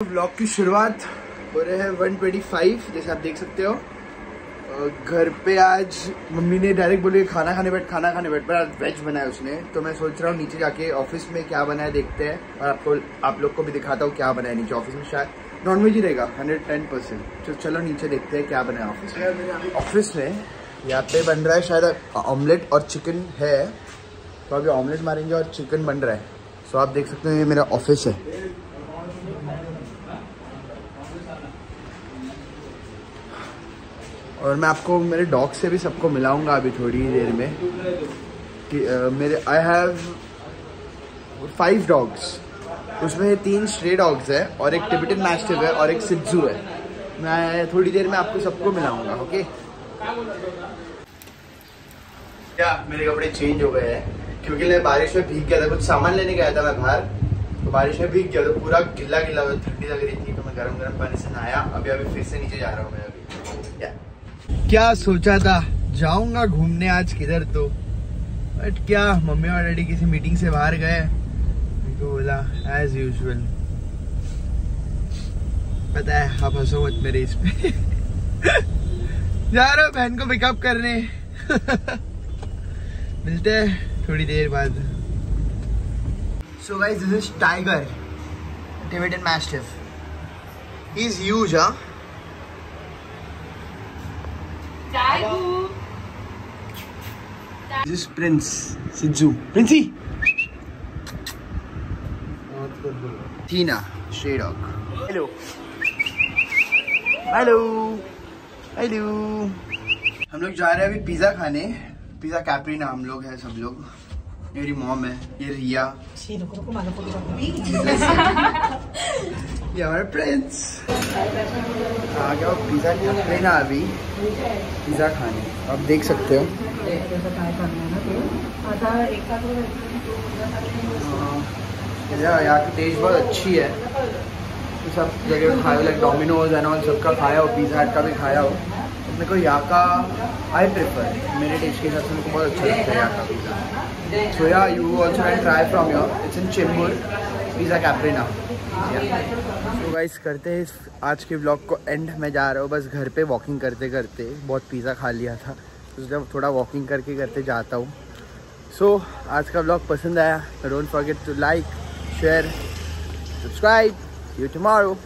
Blog की शुरुआत हो रहे हैं 125 जैसे आप देख सकते हो। घर पे आज मम्मी ने डायरेक्ट बोली, खाना खाने बैठ, खाना खाने बैठ। पर आज वेज बनाया उसने। तो मैं सोच रहा हूँ नीचे जाके ऑफ़िस में क्या बनाया देखते हैं। और आपको, आप लोग को भी दिखाता हूँ क्या बनाया नीचे ऑफ़िस में। शायद नॉन वेज ही रहेगा हंड्रेड टेन परसेंट तो चलो नीचे देखते हैं क्या बनाया ऑफ़िस में। ऑफ़िस में यहाँ पे बन रहा है शायद ऑमलेट और चिकन है। तो अभी ऑमलेट मारेंगे और चिकन बन रहा है। सो आप देख सकते हैं ये मेरा ऑफ़िस है। और मैं आपको मेरे डॉग से भी सबको मिलाऊँगा अभी थोड़ी देर में कि अ, मेरे आई हैव फाइव डॉग्स उसमें तीन स्ट्रे डॉग्स है और एक टिबिटन मैस्टिव है और एक सिज्जू है। मैं थोड़ी देर में आपको सबको मिलाऊँगा ओके क्या मेरे कपड़े चेंज हो गए हैं? क्योंकि मैं बारिश में भीग गया था कुछ सामान लेने गया था मैं बाहर। तो बारिश में भीग गया तो पूरा गिल्ला गिल्ला ठंडी लग रही थी तो मैं गर्म गर्म पानी से नहाया। अभी अभी फिर से नीचे जा रहा हूँ मैं अभी। या क्या सोचा था? जाऊँगा घूमने आज किधर तो? बट क्या, मम्मी और डैडी किसी मीटिंग से बाहर गए? को बोला एज यूजुअल पता है, आप हंसो मत मेरे इस पे। जा रहा बहन को पिकअप करने। मिलते हैं थोड़ी देर बाद। So guys this is Tiger Tibetan mastiff is huge हाँ This is Prince Sidzu. Princey. Tina, stray dog. Hello. Hello. Hello. हम लोग जा रहे हैं अभी पिज्जा खाने पिज्जा कैपरीना हम लोग हैं सब लोग मेरी मॉम है ये रिया ये हमारा प्रिंस आ गया पिज्जा लेना अभी पिज्जा खाने। आप देख सकते हो। यहाँ की टेस्ट बहुत अच्छी है। तो सब जगह खाया लाइक डोमिनोज एंड ऑल सबका खाया हो पिज़्ज़ा हट का भी खाया हो। मेरे को यहाँ का आई प्रेफर मेरे टेस्ट के हिसाब से को बहुत अच्छा लगता है यहाँ का pizza so yeah you also try from your it's in Chembur pizza Caprina तो गाइस करते हैं आज के ब्लॉग को एंड मैं जा रहा हूँ बस घर पे वॉकिंग करते करते। बहुत पिज़्ज़ा खा लिया था। तो जब थोड़ा वॉकिंग करके करते जाता हूँ। सो so, आज का ब्लॉग पसंद आया। Don't forget to like share subscribe you tomorrow